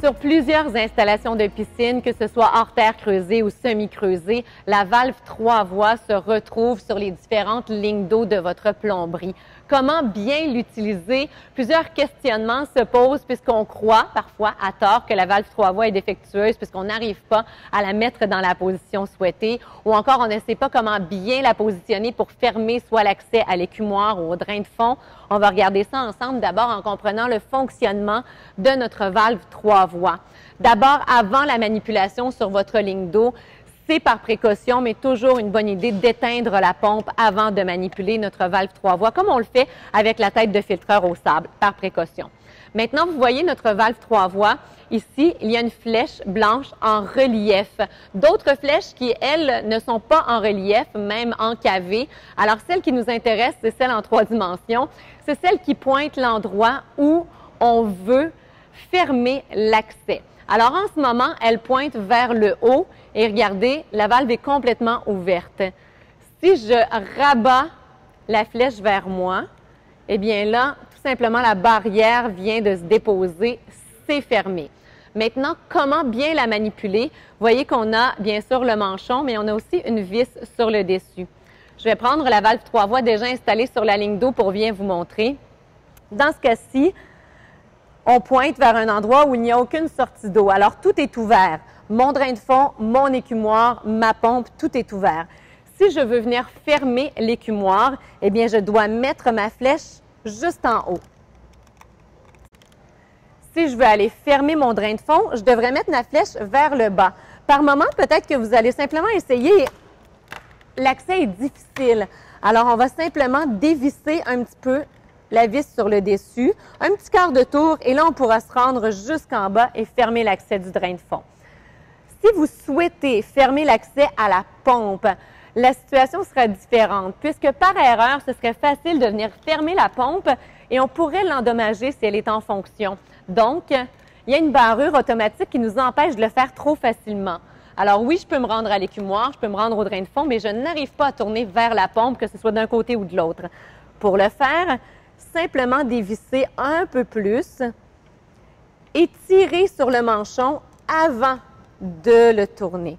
Sur plusieurs installations de piscine, que ce soit hors terre creusée ou semi-creusée, la valve trois voies se retrouve sur les différentes lignes d'eau de votre plomberie. Comment bien l'utiliser? Plusieurs questionnements se posent puisqu'on croit parfois à tort que la valve trois voies est défectueuse puisqu'on n'arrive pas à la mettre dans la position souhaitée ou encore on ne sait pas comment bien la positionner pour fermer soit l'accès à l'écumoire ou au drain de fond. On va regarder ça ensemble d'abord en comprenant le fonctionnement de notre valve trois voies. D'abord, avant la manipulation sur votre ligne d'eau, c'est par précaution, mais toujours une bonne idée d'éteindre la pompe avant de manipuler notre valve trois voies, comme on le fait avec la tête de filtreur au sable, par précaution. Maintenant, vous voyez notre valve trois voies. Ici, il y a une flèche blanche en relief. D'autres flèches qui, elles, ne sont pas en relief, même encavées. Alors, celle qui nous intéresse, c'est celle en trois dimensions. C'est celle qui pointe l'endroit où on veut fermer l'accès. Alors, en ce moment, elle pointe vers le haut et regardez, la valve est complètement ouverte. Si je rabats la flèche vers moi, eh bien là, tout simplement, la barrière vient de se déposer, c'est fermé. Maintenant, comment bien la manipuler? Voyez qu'on a bien sûr le manchon, mais on a aussi une vis sur le dessus. Je vais prendre la valve trois voies déjà installée sur la ligne d'eau pour bien vous montrer. Dans ce cas-ci, on pointe vers un endroit où il n'y a aucune sortie d'eau. Alors, tout est ouvert. Mon drain de fond, mon écumoire, ma pompe, tout est ouvert. Si je veux venir fermer l'écumoire, eh bien, je dois mettre ma flèche juste en haut. Si je veux aller fermer mon drain de fond, je devrais mettre ma flèche vers le bas. Par moment, peut-être que vous allez simplement essayer. L'accès est difficile. Alors, on va simplement dévisser un petit peu la vis sur le dessus, un petit quart de tour, et là, on pourra se rendre jusqu'en bas et fermer l'accès du drain de fond. Si vous souhaitez fermer l'accès à la pompe, la situation sera différente, puisque par erreur, ce serait facile de venir fermer la pompe et on pourrait l'endommager si elle est en fonction. Donc, il y a une barrure automatique qui nous empêche de le faire trop facilement. Alors oui, je peux me rendre à l'écumoire, je peux me rendre au drain de fond, mais je n'arrive pas à tourner vers la pompe, que ce soit d'un côté ou de l'autre. Pour le faire, simplement dévisser un peu plus et tirer sur le manchon avant de le tourner.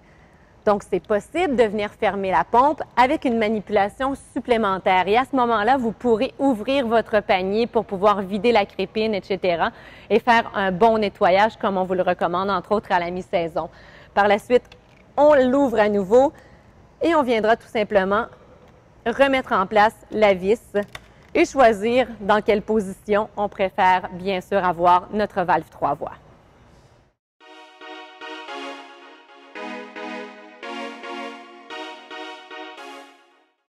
Donc, c'est possible de venir fermer la pompe avec une manipulation supplémentaire. Et à ce moment-là, vous pourrez ouvrir votre panier pour pouvoir vider la crépine, etc. et faire un bon nettoyage comme on vous le recommande, entre autres à la mi-saison. Par la suite, on l'ouvre à nouveau et on viendra tout simplement remettre en place la vis et choisir dans quelle position on préfère bien sûr avoir notre valve trois voies.